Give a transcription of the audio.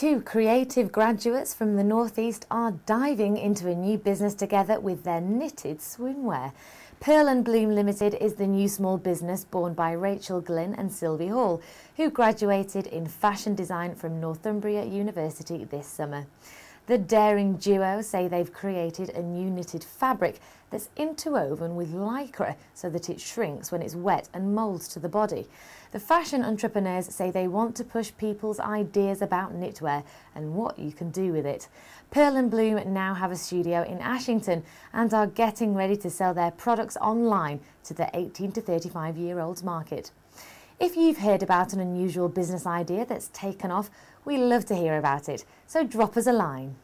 Two creative graduates from the Northeast are diving into a new business together with their knitted swimwear. Pearl and Bloom Limited is the new small business born by Rachael Glynn and Sylvie Hall, who graduated in fashion design from Northumbria University this summer. The daring duo say they've created a new knitted fabric that's interwoven with lycra so that it shrinks when it's wet and moulds to the body. The fashion entrepreneurs say they want to push people's ideas about knitwear and what you can do with it. Pearl and Bloom now have a studio in Ashington and are getting ready to sell their products online to the 18 to 35 year olds market. If you've heard about an unusual business idea that's taken off, we love to hear about it, so drop us a line.